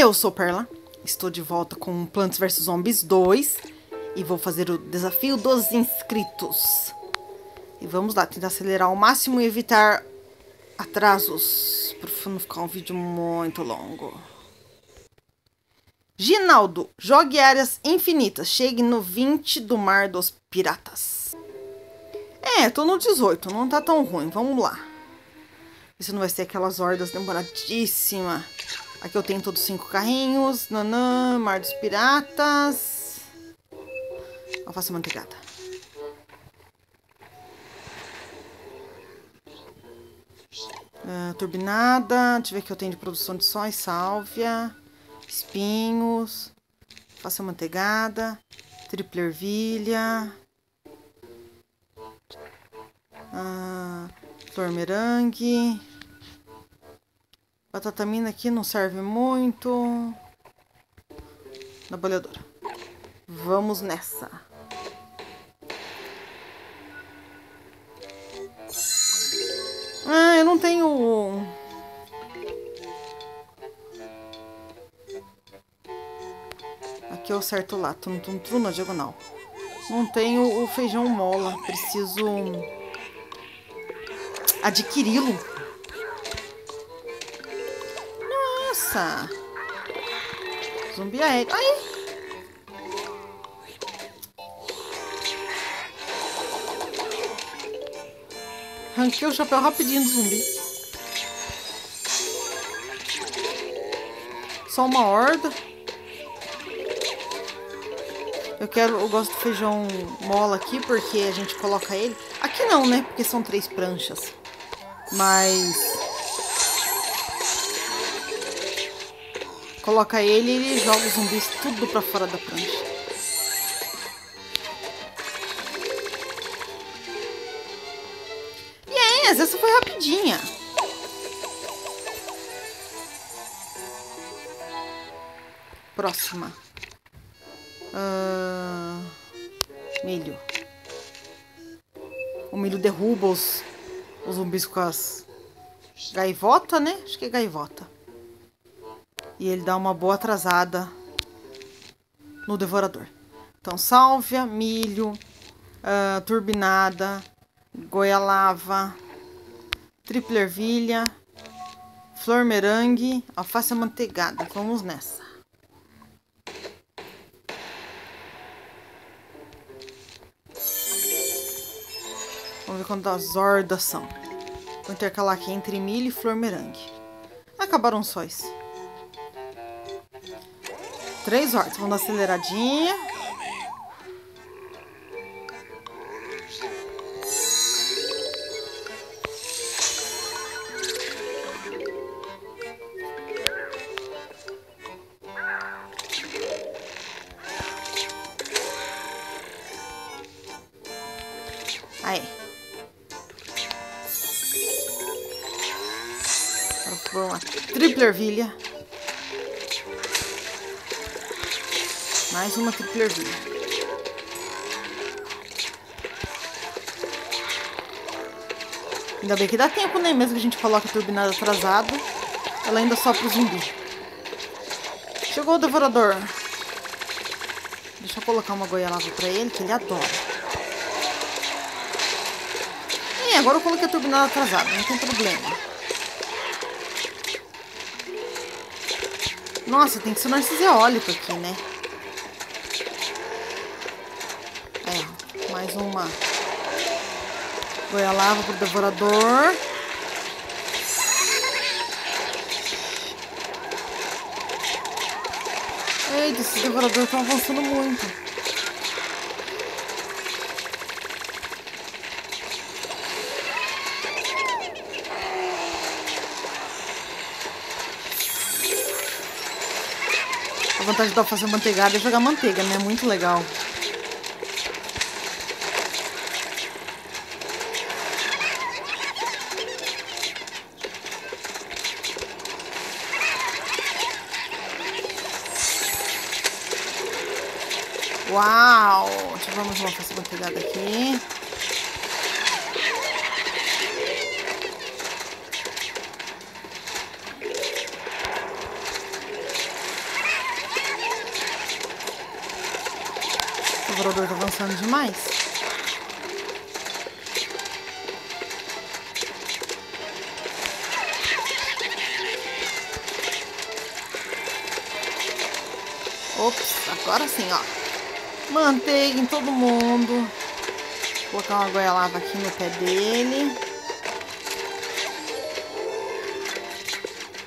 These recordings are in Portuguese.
Eu sou Perla, estou de volta com Plants vs Zombies 2 e vou fazer o desafio dos inscritos. E vamos lá, tentar acelerar ao máximo e evitar atrasos, para não ficar um vídeo muito longo. Ginaldo, jogue áreas infinitas, chegue no 20 do Mar dos Piratas. É, tô no 18, não tá tão ruim, vamos lá. Isso não vai ser aquelas hordas demoradíssimas. Aqui eu tenho todos cinco carrinhos. Nanã, Mar dos Piratas. Alface manteigada. Uh, turbinada. Deixa eu ver que eu tenho de produção de sóis. Sálvia. Espinhos. Alface manteigada. Triple ervilha. Uh, flor merengue. Batatamina aqui não serve muito. Na boleadora. Vamos nessa. Ah, eu não tenho... Aqui eu acerto lá. Tum, tum, tum, na diagonal. Não tenho o feijão mola. Preciso adquiri-lo. Nossa! Zumbi aéreo. Ai! Ranquei o chapéu rapidinho do zumbi. Só uma horda. Eu quero, eu gosto do feijão mola aqui porque a gente coloca ele. Aqui não, né? Porque são três pranchas. Mas Coloca ele e ele joga os zumbis tudo pra fora da prancha. Yes, essa foi rapidinha. Próxima. Uh, milho. O milho derruba os, os zumbis com as gaivota, né? Acho que é gaivota. E ele dá uma boa atrasada no devorador. Então, sálvia, milho, uh, turbinada, goialava, triple ervilha, flor merengue, alface amanteigada. Vamos nessa. Vamos ver quantas hordas são. Vou intercalar aqui entre milho e flor merengue. Acabaram sóis. Três hortas. Vamos dar aceleradinha. Aí. Agora uma triple ervilha. Mais uma triple ervilha. Ainda bem que dá tempo, né? Mesmo que a gente coloque a turbinada atrasado, ela ainda sopra o zumbi. Chegou o devorador. Deixa eu colocar uma goialava pra ele, que ele adora. E agora eu coloquei a turbinada atrasada, não tem problema. Nossa, tem que ser narciso eólico aqui, né? Mais uma goialava pro devorador. Eita, esses devoradores estão avançando muito. A vantagem de fazer manteigada é jogar manteiga, né? Muito legal. Uau! Vamos lá fazer uma pegada aqui. O cobrador tá avançando demais. Ops, agora sim, ó. Manteiga em todo mundo. Vou colocar uma goialava aqui no pé dele.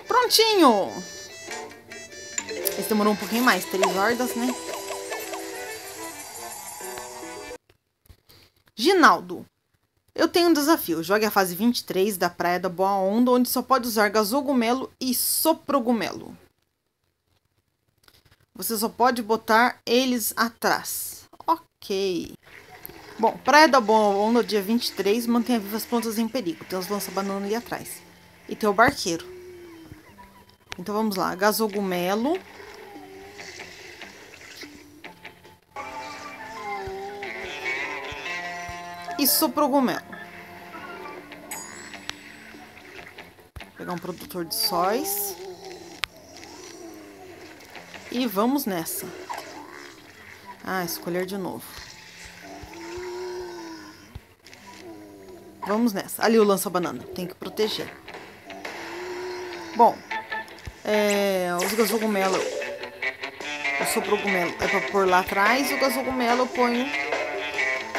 Prontinho! Esse demorou um pouquinho mais, três hordas, né? Ginaldo. Eu tenho um desafio. Jogue a fase 23 da Praia da Boa Onda, onde só pode usar gasogumelo e soprogumelo. Você só pode botar eles atrás. Ok. Bom, Praia da Boa Onda, dia 23, mantenha vivas plantas em perigo. Tem os lança-banana ali atrás. E tem o barqueiro. Então vamos lá. Gasogumelo. E soprogumelo. Vou pegar um produtor de sóis. E vamos nessa. Ah, escolher de novo. Vamos nessa. Ali o lança-banana. Tem que proteger. Bom. É, os gasogumelo. O soprogumelo é pra pôr lá atrás. E o gasogumelo eu ponho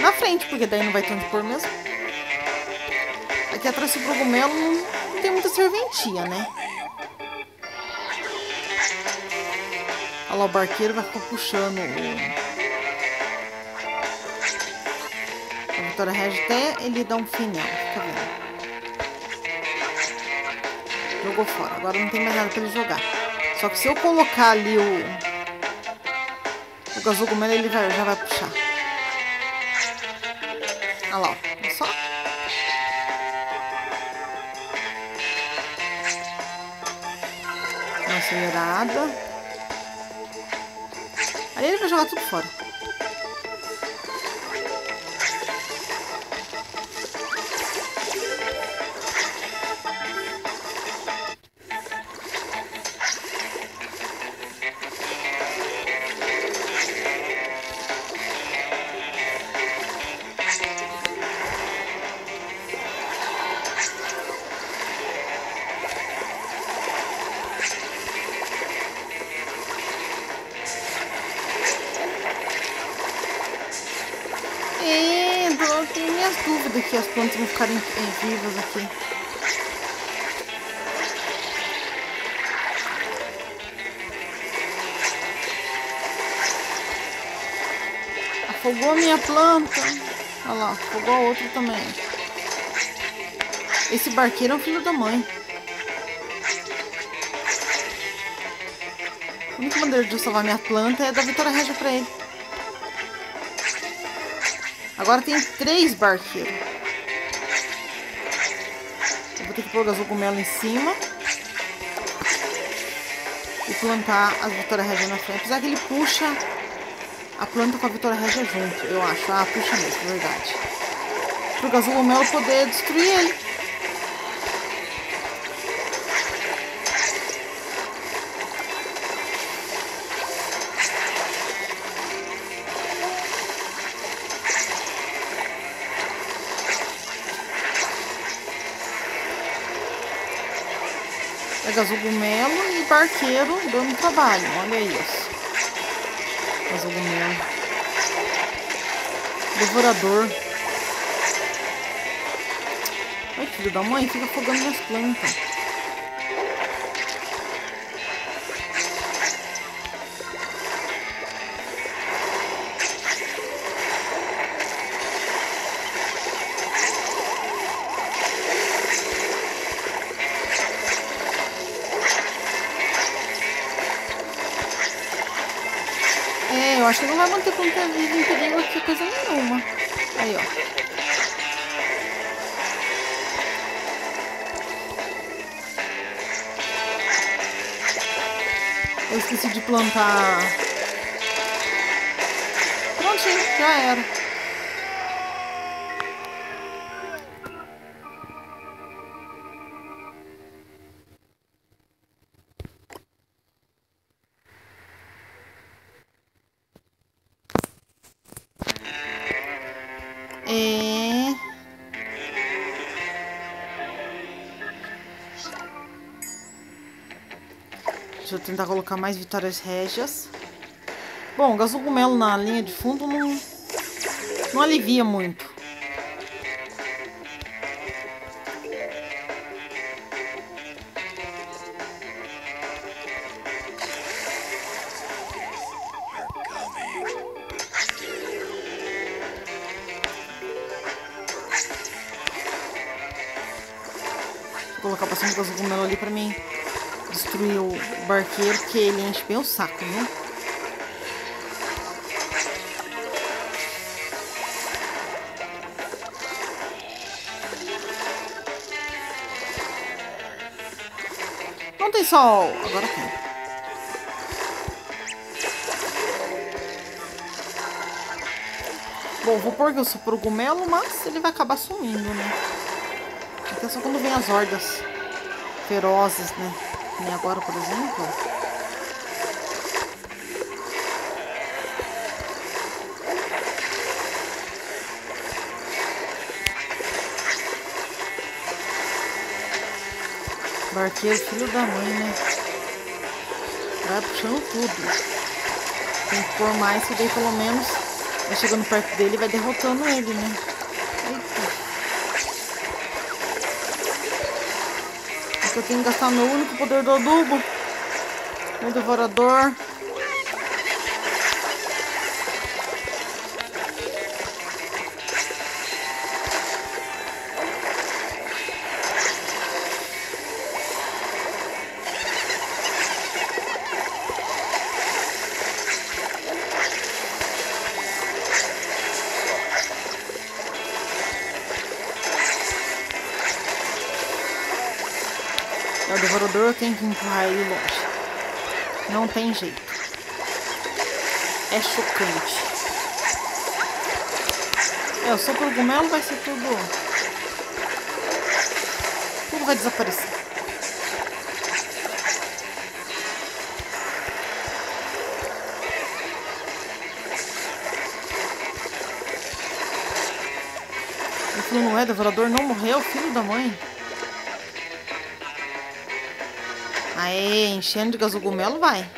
na frente. Porque daí não vai ter onde pôr mesmo. Aqui atrás do soprogumelo não, não tem muita serventia, né? Olha lá, o barqueiro vai ficar puxando o... A Vitória Regia até ele dá um final, tá vendo? Jogou fora. Agora não tem mais nada pra ele jogar. Só que se eu colocar ali o... O gasogumelo, ele vai, já vai puxar. Olha lá, ó. Só. Uma acelerada. Ele vai jogar tudo fora. Plantas vão ficarem vivas aqui. Afogou a minha planta. Olha lá, afogou a outra também. Esse barqueiro é um filho da mãe. A única maneira de eu salvar minha planta é dar Vitória Regia pra ele. Agora tem três barqueiros. Vou ter que pôr o gasogumelo em cima. E plantar as Vitória Regia na frente. Apesar que ele puxa a planta com a Vitória Regia junto, eu acho. Ah, puxa mesmo, é verdade. Para o gasogumelo poder destruir ele. É gasogumelo e barqueiro dando trabalho. Olha isso. Gasogumelo. Devorador. Ai, filho da mãe, fica afogando minhas plantas. Aí, ó. Eu esqueci de plantar. Prontinho, já era. Tentar colocar mais vitórias régias. Bom, gasogumelo na linha de fundo não, não alivia muito. Barqueiro, que ele enche bem o saco, viu? Não tem sol. Agora tem. Bom, vou pôr que eu sou progumelo, mas ele vai acabar sumindo, né? Até só quando vem as hordas ferozes, né? Nem agora, por exemplo. Barqueiro, filho da mãe, né? Vai puxando tudo. Tem que pôr mais, que daí pelo menos vai chegando perto dele e vai derrotando ele, né? Eu tenho que gastar meu único poder do adubo. O devorador. Tenho que empurrar ele longe. Não tem jeito. É chocante. É, o seu cogumelo vai ser tudo... Tudo vai desaparecer. Falou, não é, devorador não morreu, filho da mãe. Aê, enchendo de gasogumelo vai.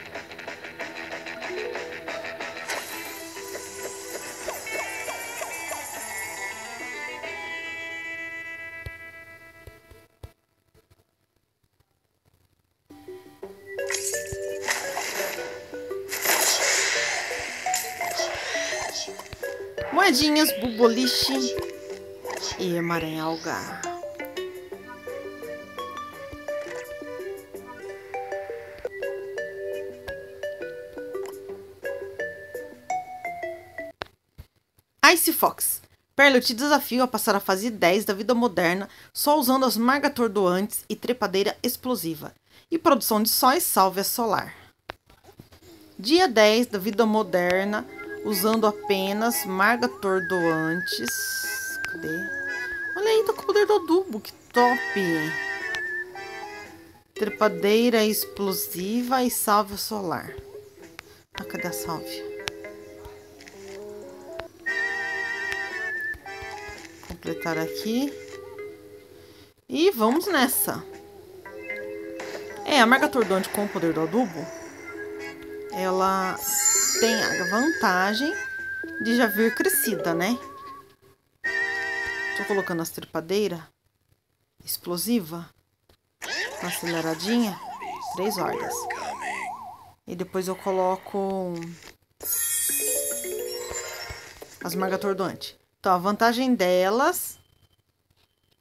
Moedinhas, buboliche e emaranhalga. Ice Fox. Perla, eu te desafio a passar a fase 10 da vida moderna só usando as margas atordoantes e trepadeira explosiva. E produção de sóis salve solar. Dia 10 da vida moderna usando apenas marga atordoantes. Cadê? Olha aí, tá com o poder do adubo, que top! Trepadeira explosiva e salve solar. Ah, cadê a salve? Completar aqui. E vamos nessa. É, a marca tordante com o poder do adubo, ela tem a vantagem de já vir crescida, né? Tô colocando as trepadeiras explosiva, aceleradinha, três hordas. E depois eu coloco as margas tordoantes. Então, a vantagem delas...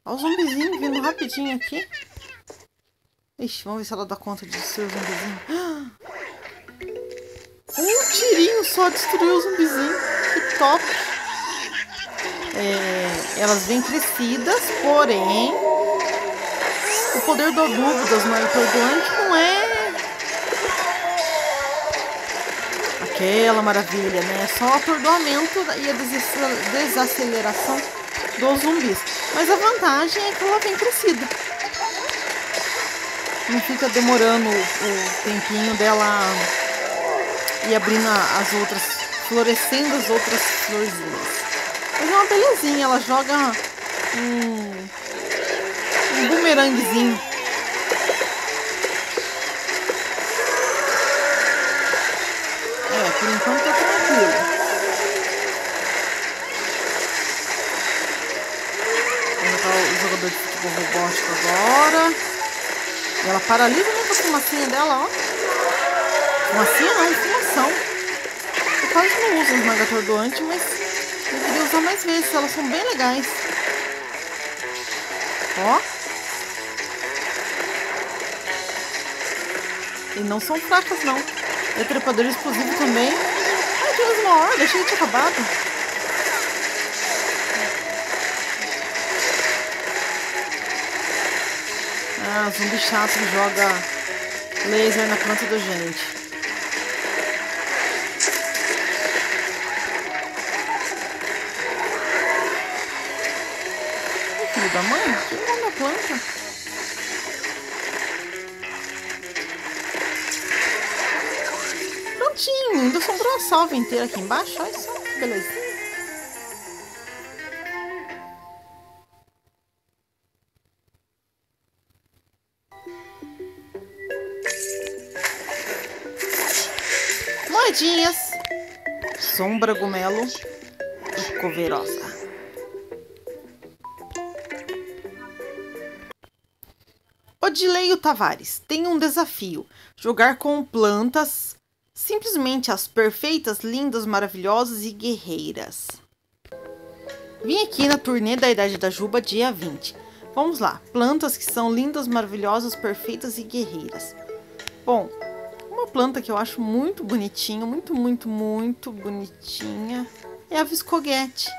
Olha o zumbizinho vindo rapidinho aqui. Ixi, vamos ver se ela dá conta de destruir o zumbizinho. Um tirinho só destruiu o zumbizinho. Que top. É, elas vêm crescidas, porém... O poder do adubo das martordoantes não aquela maravilha, né? Só o atordoamento e a desaceleração dos zumbis. Mas a vantagem é que ela vem crescida. Não fica demorando o tempinho dela e abrindo as outras, florescendo as outras florzinhas. Mas é uma belezinha, ela joga um, um bumeranguezinho por enquanto tô tranquilo. Vou jogar o jogador de futebol robótico agora. E ela paralisa né, muito a fumacinha dela, ó. Fumacinha não, fumação. Eu quase não uso o esmagador doante, mas eu queria usar mais vezes, elas são bem legais. Ó. E não são fracas, não. E a trepadora explosiva também. Ai, Deus, uma hora, achei que tinha acabado. Ah, zumbi chato que joga laser na planta da gente. Filho da mãe? Que bom da planta. Ainda sobrou a salva inteira aqui embaixo. Olha só que belezinha. Moedinhas, sombra gomelo e coverosa. Odileio Tavares tem um desafio: jogar com plantas simplesmente as perfeitas, lindas, maravilhosas e guerreiras. Vim aqui na turnê da Idade da Juba, dia 20. Vamos lá, plantas que são lindas, maravilhosas, perfeitas e guerreiras. Bom, uma planta que eu acho muito bonitinha, muito, muito, muito bonitinha, é a viscoguete.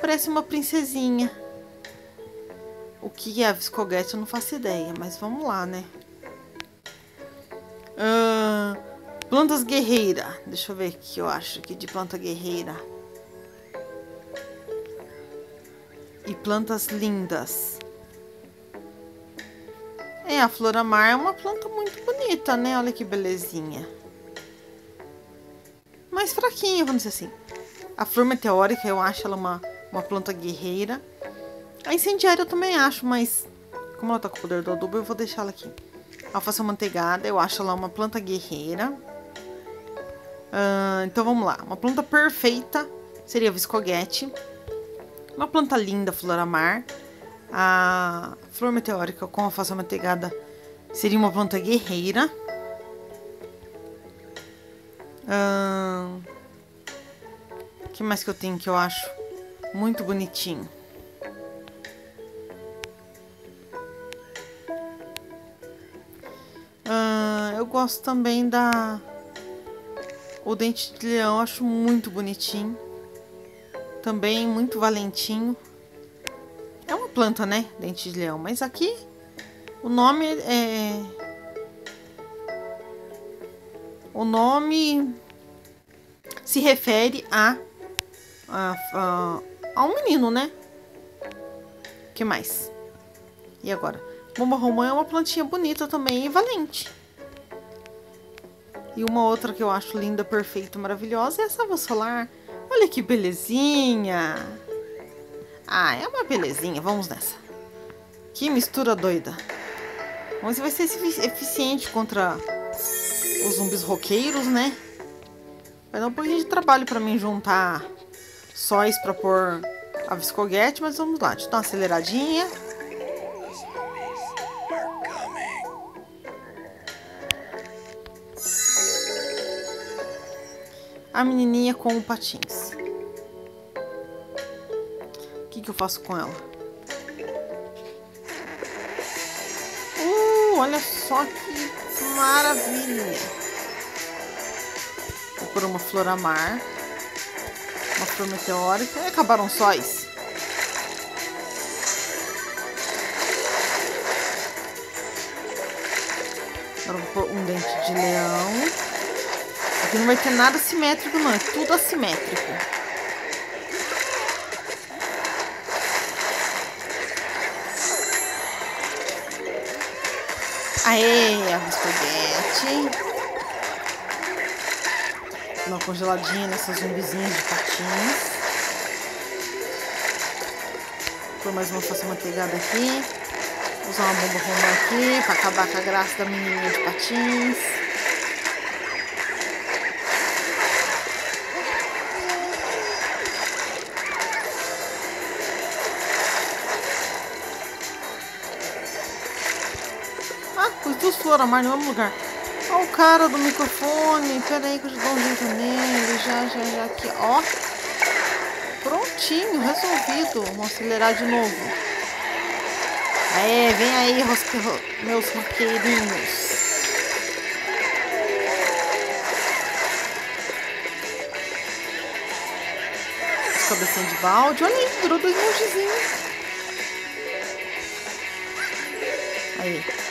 Parece uma princesinha. O que é a viscoguete eu não faço ideia, mas vamos lá, né? Uh, plantas guerreira. Deixa eu ver o que eu acho aqui de planta guerreira. E plantas lindas. É, a floramar é uma planta muito bonita, né? Olha que belezinha. Mais fraquinha, vamos dizer assim. A flor meteórica, eu acho ela uma, uma planta guerreira. A incendiária eu também acho, mas como ela tá com o poder do adubo, eu vou deixar ela aqui. Alface manteigada, eu acho ela uma planta guerreira. Uh, então vamos lá. Uma planta perfeita seria a viscoguete. Uma planta linda, floramar. A flor meteórica com alface manteigada seria uma planta guerreira. O uh, que mais que eu tenho que eu acho muito bonitinho? Uh, eu gosto também da o dente de leão, acho muito bonitinho. Também muito valentinho. É uma planta, né? Dente de leão. Mas aqui o nome é. O nome se refere a, a, a, a um menino, né? que mais? E agora? Bomba romã é uma plantinha bonita também e valente. E uma outra que eu acho linda, perfeita, maravilhosa é essa solar. Olha que belezinha! Ah, é uma belezinha. Vamos nessa. Que mistura doida. Se vai ser eficiente contra os zumbis roqueiros, né? Vai dar um pouquinho de trabalho para mim juntar sóis para pôr a viscoguete, mas vamos lá. Deixa eu dar uma aceleradinha. A menininha com o patins. O que, que eu faço com ela? Uh, olha só que maravilha! Vou pôr uma flor amar. Uma flor meteórica. E acabaram sóis. Agora vou pôr um dente de leão. Aqui não vai ter nada simétrico não, é tudo assimétrico. Aê, a espaguete. Uma congeladinha nessas zumbizinhas de patins. Vou mais uma faça manteigada aqui. Usar uma bomba romã aqui para acabar com a graça da menininha de patins. Floramar no mesmo lugar. Ó o cara do microfone. Pera aí que eu já dou um jeito nele. Já, já, já aqui. Ó. Prontinho, resolvido. Vamos acelerar de novo. Aê, vem aí, meus roqueirinhos. cabecinha de balde. Olha aí, durou dois emojizinhos. Aí.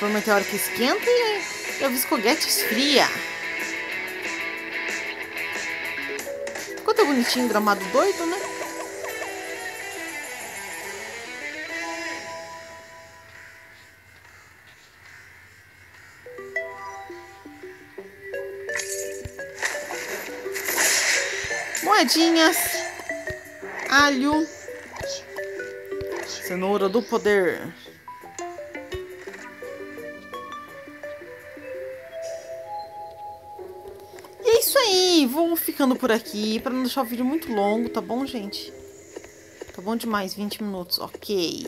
Foi uma meteoro que esquenta e, a viscoguete esfria. Ficou tão bonitinho, gramado doido, né? moedinhas, alho, cenoura do poder. Vou ficando por aqui para não deixar o vídeo muito longo, tá bom, gente? Tá bom demais, 20 minutos, ok.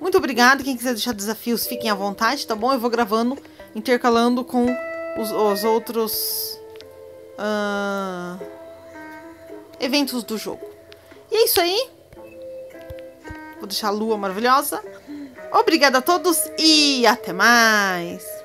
Muito obrigado, quem quiser deixar desafios, fiquem à vontade, tá bom? Eu vou gravando, intercalando com os, os outros... Uh eventos do jogo. E é isso aí. Vou deixar a lua maravilhosa. Obrigada a todos e até mais.